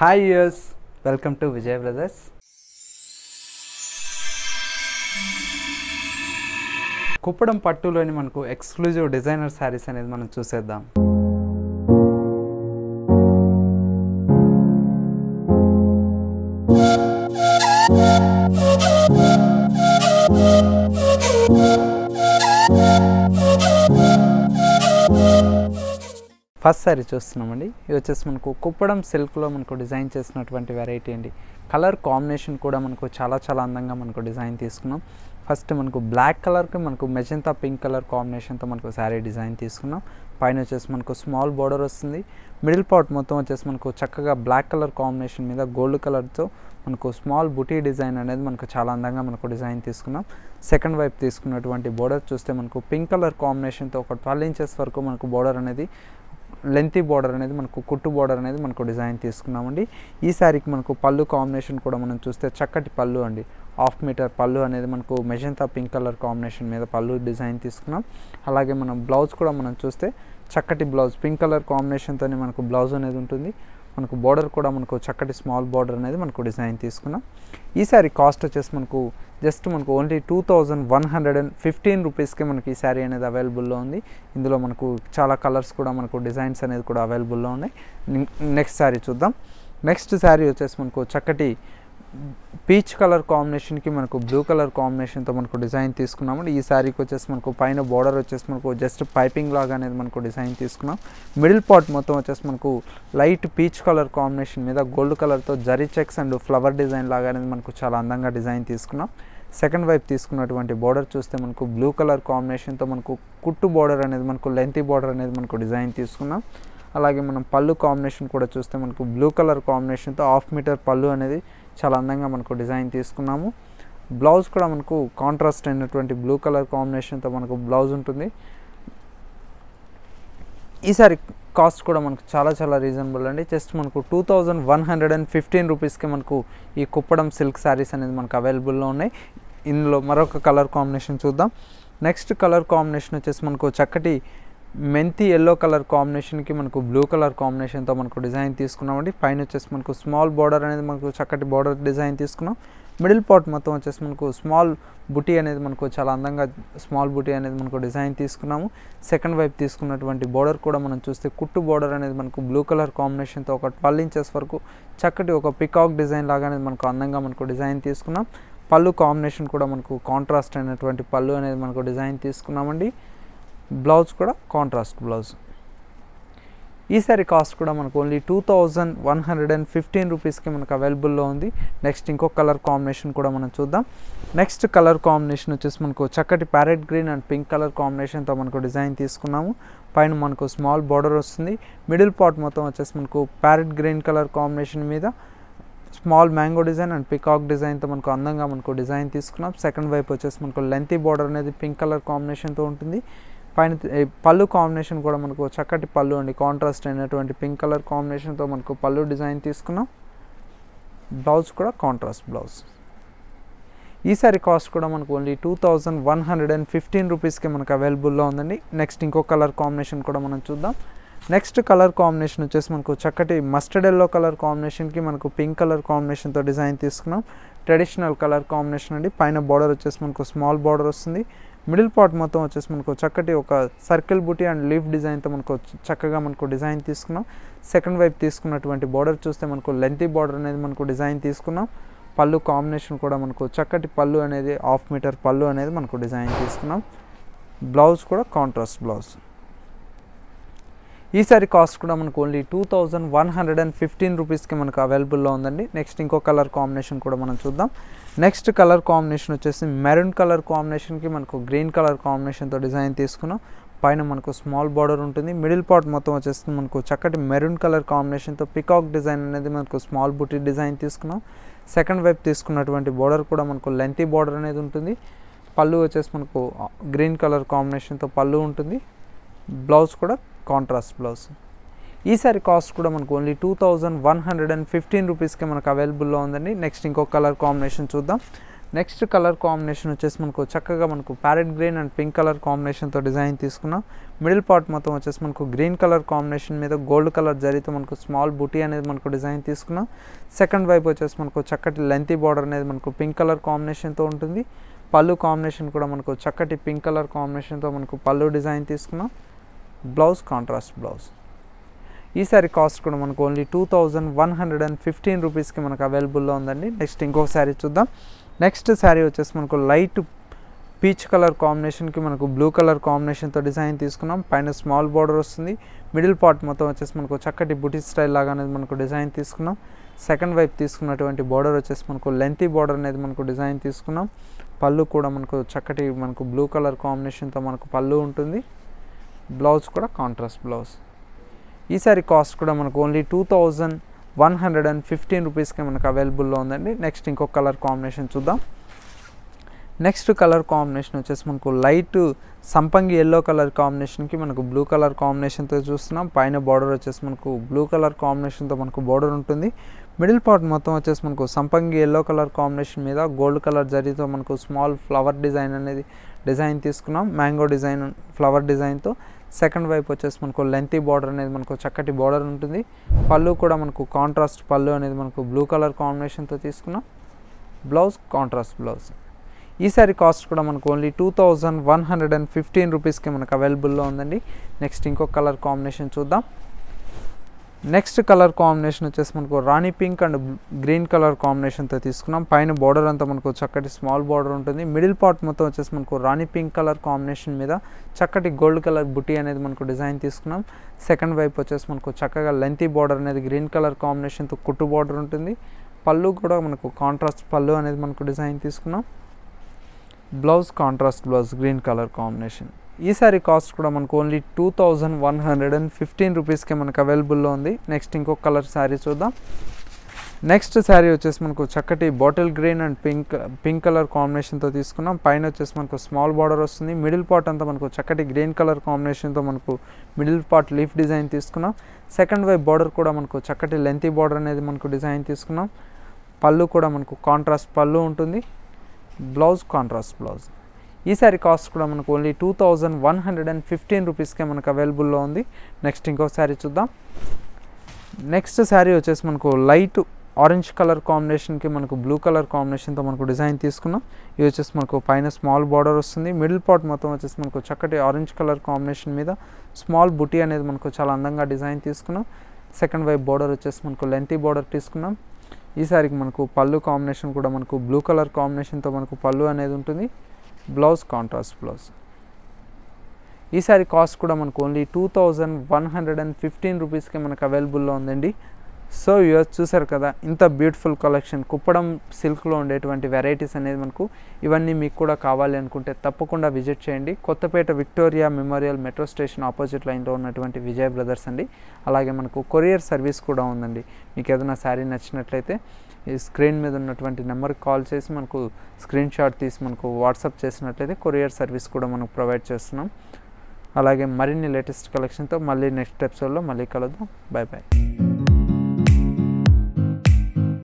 Hi use welcome to Vijay brothers. Kuppadam పట్టులోని మనకు exclusive designer saris అనేది మనం చూసేద్దాం. ఫస్ట్ సారీ చూస్తున్నామండి. ఇది వచ్చేసి మనకు కుప్పడం సిల్క్లో మనకు డిజైన్ చేసినటువంటి వెరైటీ అండి. కలర్ కాంబినేషన్ కూడా మనకు చాలా చాలా అందంగా మనకు డిజైన్ తీసుకున్నాం. ఫస్ట్ మనకు బ్లాక్ కలర్కి మనకు మెజంతా పింక్ కలర్ కాంబినేషన్తో మనకు శారీ డిజైన్ తీసుకున్నాం. పైన వచ్చేసి మనకు స్మాల్ బార్డర్ వస్తుంది. మిడిల్ పార్ట్ మొత్తం వచ్చేసి మనకు చక్కగా బ్లాక్ కలర్ కాంబినేషన్ మీద గోల్డ్ కలర్తో మనకు స్మాల్ బుటీ డిజైన్ అనేది మనకు చాలా అందంగా మనకు డిజైన్ తీసుకున్నాం. సెకండ్ వైపు తీసుకున్నటువంటి బోర్డర్ చూస్తే మనకు పింక్ కలర్ కాంబినేషన్తో ఒక ట్వెల్వ్ ఇంచెస్ వరకు మనకు బోర్డర్ అనేది లెంతీ బార్డర్ అనేది మనకు కుట్టు బార్డర్ అనేది మనకు డిజైన్ తీసుకున్నామండి. ఈ శారీకి మనకు పళ్ళు కాంబినేషన్ కూడా మనం చూస్తే చక్కటి పళ్ళు అండి. హాఫ్ మీటర్ పళ్ళు అనేది మనకు మెజంతా పింక్ కలర్ కాంబినేషన్ మీద పళ్ళు డిజైన్ తీసుకున్నాం. అలాగే మనం బ్లౌజ్ కూడా మనం చూస్తే చక్కటి బ్లౌజ్ పింక్ కలర్ కాంబినేషన్తోనే మనకు బ్లౌజ్ అనేది ఉంటుంది. మనకు బార్డర్ కూడా మనకు చక్కటి స్మాల్ బార్డర్ అనేది మనకు డిజైన్ తీసుకున్నాం. ఈ కాస్ట్ వచ్చేసి మనకు జస్ట్ మనకు only two thousand one hundred and fifteen రూపీస్కే మనకి ఈ శారీ అనేది అవైలబుల్లో ఉంది. ఇందులో మనకు చాలా కలర్స్ కూడా మనకు డిజైన్స్ అనేది కూడా అవైలబుల్లో ఉన్నాయి. నెక్స్ట్ శారీ చూద్దాం. నెక్స్ట్ శారీ వచ్చేసి మనకు చక్కటి పీచ్ కలర్ కాంబినేషన్కి మనకు బ్లూ కలర్ కాంబినేషన్తో మనకు డిజైన్ తీసుకున్నామండి ఈ శారీకి వచ్చేసి మనకు పైన బార్డర్ వచ్చేసి మనకు జస్ట్ పైపింగ్ లాగా అనేది మనకు డిజైన్ తీసుకున్నాం. మిడిల్ పార్ట్ మొత్తం వచ్చేసి మనకు లైట్ పీచ్ కలర్ కాంబినేషన్ మీద గోల్డ్ కలర్తో zari checks and flower design లాగా అనేది మనకు చాలా అందంగా డిజైన్ తీసుకున్నాం. సెకండ్ వైపు తీసుకున్నటువంటి బార్డర్ చూస్తే మనకు బ్లూ కలర్ కాంబినేషన్తో మనకు కుట్టు బార్డర్ అనేది మనకు లెంతీ బార్డర్ అనేది మనకు డిజైన్ తీసుకున్నాం. అలాగే మనం పళ్ళు కాంబినేషన్ కూడా చూస్తే మనకు బ్లూ కలర్ కాంబినేషన్తో హాఫ్ మీటర్ పళ్ళు అనేది చాలా అందంగా మనకు డిజైన్ తీసుకున్నాము. బ్లౌజ్ కూడా మనకు కాంట్రాస్ట్ అయినటువంటి బ్లూ కలర్ కాంబినేషన్తో మనకు బ్లౌజ్ ఉంటుంది. ఈసారి కాస్ట్ కూడా మనకు చాలా చాలా రీజనబుల్ అండి. జస్ట్ మనకు two thousand one hundred and fifteen రూపీస్కి మనకు ఈ కుప్పడం సిల్క్ శారీస్ అనేది మనకు అవైలబుల్లో ఉన్నాయి. ఇందులో మరొక కలర్ కాంబినేషన్ చూద్దాం. నెక్స్ట్ కలర్ కాంబినేషన్ వచ్చేసి మనకు చక్కటి మెంతి ఎల్లో కలర్ కాంబినేషన్కి మనకు బ్లూ కలర్ కాంబినేషన్తో మనకు డిజైన్ తీసుకున్నామండి. పైన వచ్చేసి మనకు స్మాల్ బార్డర్ అనేది మనకు చక్కటి బార్డర్ డిజైన్ తీసుకున్నాం. మిడిల్ పార్ట్ మొత్తం వచ్చేసి మనకు స్మాల్ బుటీ అనేది మనకు చాలా అందంగా స్మాల్ బుటీ అనేది మనకు డిజైన్ తీసుకున్నాము. సెకండ్ వైపు తీసుకున్నటువంటి బార్డర్ కూడా మనం చూస్తే కుట్టు బార్డర్ అనేది మనకు బ్లూ కలర్ కాంబినేషన్తో ఒక ట్వెల్వ్ ఇంచెస్ వరకు చక్కటి ఒక పికాక్ డిజైన్ లాగా అనేది మనకు అందంగా మనకు డిజైన్ తీసుకున్నాం. పళ్ళు కాంబినేషన్ కూడా మనకు కాంట్రాస్ట్ అయినటువంటి పళ్ళు అనేది మనకు డిజైన్ తీసుకున్నామండి. బ్లౌజ్ కూడా కాంట్రాస్ట్ బ్లౌజ్. ఈ సారీ కాస్ట్ కూడా మనకు only two thousand one hundred and fifteen రూపీస్కి మనకు అవైలబుల్లో ఉంది. నెక్స్ట్ ఇంకో కలర్ కాంబినేషన్ కూడా మనం చూద్దాం. నెక్స్ట్ కలర్ కాంబినేషన్ వచ్చేసి మనకు చక్కటి parrot green and pink colour కాంబినేషన్తో మనకు డిజైన్ తీసుకున్నాము. పైన మనకు స్మాల్ బార్డర్ వస్తుంది. మిడిల్ పార్ట్ మొత్తం వచ్చేసి మనకు ప్యారెట్ గ్రీన్ కలర్ కాంబినేషన్ మీద small mango design and peacock డిజైన్తో మనకు అందంగా మనకు డిజైన్ తీసుకున్నాం. సెకండ్ వైపు వచ్చేసి మనకు లెంతీ బార్డర్ అనేది పింక్ కలర్ కాంబినేషన్తో ఉంటుంది. పైన పళ్ళు కాంబినేషన్ కూడా మనకు చక్కటి పళ్ళు అండి. కాంట్రాస్ట్ అయినటువంటి పింక్ కలర్ కాంబినేషన్తో మనకు పళ్ళు డిజైన్ తీసుకున్నాం. బ్లౌజ్ కూడా కాంట్రాస్ట్ బ్లౌజ్. ఈ సారీ కాస్ట్ కూడా మనకు only two thousand one hundred and fifteen రూపీస్కి మనకు అవైలబుల్లో ఉందండి. నెక్స్ట్ ఇంకో కలర్ కాంబినేషన్ కూడా మనం చూద్దాం. నెక్స్ట్ కలర్ కాంబినేషన్ వచ్చేసి మనకు చక్కటి మస్టర్డ్ ఎల్లో కలర్ కాంబినేషన్కి మనకు పింక్ కలర్ కాంబినేషన్తో డిజైన్ తీసుకున్నాం. ట్రెడిషనల్ కలర్ కాంబినేషన్ అండి. పైన బార్డర్ వచ్చేసి మనకు స్మాల్ బార్డర్ వస్తుంది. మిడిల్ పార్ట్ మొత్తం వచ్చేసి మనకు చక్కటి ఒక సర్కిల్ బుటీ అండ్ లీఫ్ డిజైన్తో మనకు చక్కగా మనకు డిజైన్ తీసుకున్నాం. సెకండ్ వైపు తీసుకున్నటువంటి బార్డర్ చూస్తే మనకు లెంతీ బార్డర్ అనేది మనకు డిజైన్ తీసుకున్నాం. పళ్ళు కాంబినేషన్ కూడా మనకు చక్కటి పళ్ళు అనేది హాఫ్ మీటర్ పళ్ళు అనేది మనకు డిజైన్ తీసుకున్నాం. బ్లౌజ్ కూడా కాంట్రాస్ట్ బ్లౌజ్. ఈ సారీ కాస్ట్ కూడా మనకు only two thousand one hundred and fifteen రూపీస్కి మనకు అవైలబుల్లో ఉందండి. నెక్స్ట్ ఇంకో కలర్ కాంబినేషన్ కూడా మనం చూద్దాం. నెక్స్ట్ కలర్ కాంబినేషన్ వచ్చేసి మెరూన్ కలర్ కాంబినేషన్కి మనకు గ్రీన్ కలర్ కాంబినేషన్తో డిజైన్ తీసుకున్నాం. పైన మనకు స్మాల్ బార్డర్ ఉంటుంది. మిడిల్ పార్ట్ మొత్తం వచ్చేసి మనకు చక్కటి మెరూన్ కలర్ కాంబినేషన్తో పికాక్ డిజైన్ అనేది మనకు స్మాల్ బుటీ డిజైన్ తీసుకున్నాం. సెకండ్ వైపు తీసుకున్నటువంటి బార్డర్ కూడా మనకు లెంతీ బార్డర్ అనేది ఉంటుంది. పళ్ళు వచ్చేసి మనకు గ్రీన్ కలర్ కాంబినేషన్తో పళ్ళు ఉంటుంది. బ్లౌజ్ కూడా కాంట్రాస్ట్ బ్లౌజ్ ఈసారి కాస్ట్ కూడా మనకు only two thousand one hundred and fifteen రూపీస్కి మనకు అవైలబుల్లో ఉందండి. నెక్స్ట్ ఇంకొక కలర్ కాంబినేషన్ చూద్దాం. నెక్స్ట్ కలర్ కాంబినేషన్ వచ్చేసి మనకు చక్కగా మనకు parrot green and pink colour కాంబినేషన్తో డిజైన్ తీసుకున్నాం. మిడిల్ పార్ట్ మొత్తం వచ్చేసి మనకు గ్రీన్ కలర్ కాంబినేషన్ మీద గోల్డ్ కలర్ జరిగితే మనకు స్మాల్ బుటీ అనేది మనకు డిజైన్ తీసుకున్నాం. సెకండ్ వైపు వచ్చేసి మనకు చక్కటి లెంతీ బార్డర్ అనేది మనకు పింక్ కలర్ కాంబినేషన్తో ఉంటుంది. పళ్ళు కాంబినేషన్ కూడా మనకు చక్కటి పింక్ కలర్ కాంబినేషన్తో మనకు పళ్ళు డిజైన్ తీసుకున్నాం. Blouse contrast blouse. ఈ సారీ కాస్ట్ కూడా మనకు only two thousand one hundred and fifteen రూపీస్కి మనకు అవైలబుల్లో ఉందండి. నెక్స్ట్ ఇంకొక శారీ చూద్దాం. నెక్స్ట్ శారీ వచ్చేసి మనకు లైట్ పీచ్ కలర్ కాంబినేషన్కి మనకు బ్లూ కలర్ కాంబినేషన్తో డిజైన్ తీసుకున్నాం. పైన స్మాల్ బార్డర్ వస్తుంది. మిడిల్ పార్ట్ మొత్తం వచ్చేసి మనకు చక్కటి బుటీ స్టైల్ లాగా అనేది మనకు డిజైన్ తీసుకున్నాం. సెకండ్ వైపు తీసుకున్నటువంటి బార్డర్ వచ్చేసి మనకు లెంతీ బార్డర్ అనేది మనకు డిజైన్ తీసుకున్నాం. పళ్ళు కూడా మనకు చక్కటి మనకు బ్లూ కలర్ కాంబినేషన్తో మనకు పళ్ళు ఉంటుంది. బ్లౌజ్ కూడా కాంట్రాస్ట్ బ్లౌజ్. ఈ సారీ కాస్ట్ కూడా మనకు only two thousand one hundred and fifteen రూపీస్కి మనకు అవైలబుల్లో ఉందండి. నెక్స్ట్ ఇంకొక కలర్ కాంబినేషన్ చూద్దాం. నెక్స్ట్ కలర్ కాంబినేషన్ వచ్చేసి మనకు లైట్ సంపంగి ఎల్లో కలర్ కాంబినేషన్కి మనకు బ్లూ కలర్ కాంబినేషన్తో చూస్తున్నాం. పైన బార్డర్ వచ్చేసి మనకు బ్లూ కలర్ కాంబినేషన్తో మనకు బార్డర్ ఉంటుంది. మిడిల్ పార్ట్ మొత్తం వచ్చేసి మనకు సంపంగి ఎల్లో కలర్ కాంబినేషన్ మీద గోల్డ్ కలర్ జరితో మనకు స్మాల్ ఫ్లవర్ డిజైన్ అనేది డిజైన్ తీసుకున్నాం. మ్యాంగో డిజైన్ ఫ్లవర్ డిజైన్తో సెకండ్ వైపు వచ్చేసి మనకు లెంతీ బార్డర్ అనేది మనకు చక్కటి బార్డర్ ఉంటుంది. పళ్ళు కూడా మనకు కాంట్రాస్ట్ పళ్ళు అనేది మనకు బ్లూ కలర్ కాంబినేషన్తో తీసుకున్నాం. Blouse contrast blouse. ఈసారి కాస్ట్ కూడా మనకు only two thousand one hundred and fifteen రూపీస్కి మనకు అవైలబుల్లో ఉందండి. నెక్స్ట్ ఇంకొక కలర్ కాంబినేషన్ చూద్దాం. నెక్స్ట్ కలర్ కాంబినేషన్ వచ్చేసి మనకు రాణి పింక్ అండ్ గ్రీన్ కలర్ కాంబినేషన్తో తీసుకున్నాం. పైన బార్డర్ అంతా మనకు చక్కటి స్మాల్ బార్డర్ ఉంటుంది. మిడిల్ పార్ట్ మొత్తం వచ్చేసి మనకు రాణి పింక్ కలర్ కాంబినేషన్ మీద చక్కటి గోల్డ్ కలర్ బుటీ అనేది మనకు డిజైన్ తీసుకున్నాం. సెకండ్ వైపు వచ్చేసి మనకు చక్కగా లెంతీ బార్డర్ అనేది గ్రీన్ కలర్ కాంబినేషన్తో కుట్టు బార్డర్ ఉంటుంది. పళ్ళు కూడా మనకు కాంట్రాస్ట్ పళ్ళు అనేది మనకు డిజైన్ తీసుకున్నాం. Blouse contrast blouse green colour combination. ఈ సారీ కాస్ట్ కూడా మనకు only two thousand one hundred and fifteen రూపీస్కే మనకు అవైలబుల్లో ఉంది. నెక్స్ట్ ఇంకొక కలర్ శారీ చూద్దాం. నెక్స్ట్ శారీ వచ్చేసి మనకు చక్కటి bottle green and pink pink colour కాంబినేషన్తో తీసుకున్నాం. పైన వచ్చేసి మనకు స్మాల్ బార్డర్ వస్తుంది. మిడిల్ పార్ట్ అంతా మనకు చక్కటి గ్రీన్ కలర్ కాంబినేషన్తో మనకు మిడిల్ పార్ట్ లీఫ్ డిజైన్ తీసుకున్నాం. సెకండ్ వైపు బార్డర్ కూడా మనకు చక్కటి లెంతీ బార్డర్ అనేది మనకు డిజైన్ తీసుకున్నాం. పళ్ళు కూడా మనకు కాంట్రాస్ట్ పళ్ళు ఉంటుంది. బ్లౌజ్ కాంట్రాస్ట్ బ్లౌజ్ ఈ సారీ కాస్ట్ కూడా మనకు only two thousand one hundred and fifteen రూపీస్కే మనకు అవైలబుల్లో ఉంది. నెక్స్ట్ ఇంకో శారీ చూద్దాం. నెక్స్ట్ శారీ వచ్చేసి మనకు లైట్ ఆరెంజ్ కలర్ కాంబినేషన్కి మనకు బ్లూ కలర్ కాంబినేషన్తో మనకు డిజైన్ తీసుకున్నాం. ఇది వచ్చేసి మనకు పైన స్మాల్ బార్డర్ వస్తుంది. మిడిల్ పార్ట్ మొత్తం వచ్చేసి మనకు చక్కటి ఆరెంజ్ కలర్ కాంబినేషన్ మీద స్మాల్ బుటీ అనేది మనకు చాలా అందంగా డిజైన్ తీసుకున్నాం. సెకండ్ వైపు బార్డర్ వచ్చేసి మనకు లెంతీ బార్డర్ తీసుకున్నాం. ఈ సారికి మనకు పళ్ళు కాంబినేషన్ కూడా మనకు బ్లూ కలర్ కాంబినేషన్తో మనకు పళ్ళు అనేది ఉంటుంది. Blouse contrast blouse. ఈసారి కాస్ట్ కూడా మనకు only two thousand one hundred and fifteen రూపీస్కి మనకు అవైలబుల్లో ఉందండి. సో ఇయర్స్ చూసారు కదా ఇంత బ్యూటిఫుల్ కలెక్షన్ కుప్పడం సిల్క్లో ఉండేటువంటి వెరైటీస్ అనేది మనకు ఇవన్నీ మీకు కూడా కావాలి అనుకుంటే తప్పకుండా విజిట్ చేయండి. Kothapet Victoria Memorial metro station opposite లైన్లో ఉన్నటువంటి విజయ బ్రదర్స్ అండి. అలాగే మనకు కొరియర్ సర్వీస్ కూడా ఉందండి. మీకు ఏదైనా శారీ నచ్చినట్లయితే ఈ స్క్రీన్ మీద ఉన్నటువంటి నెంబర్కి కాల్ చేసి మనకు స్క్రీన్ షాట్ తీసి మనకు వాట్సాప్ చేసినట్లయితే కొరియర్ సర్వీస్ కూడా మనకు ప్రొవైడ్ చేస్తున్నాం. అలాగే మరిన్ని లేటెస్ట్ కలెక్షన్తో మళ్ళీ నెక్స్ట్ ఎపిసోడ్లో మళ్ళీ కలుద్దాం. Bye bye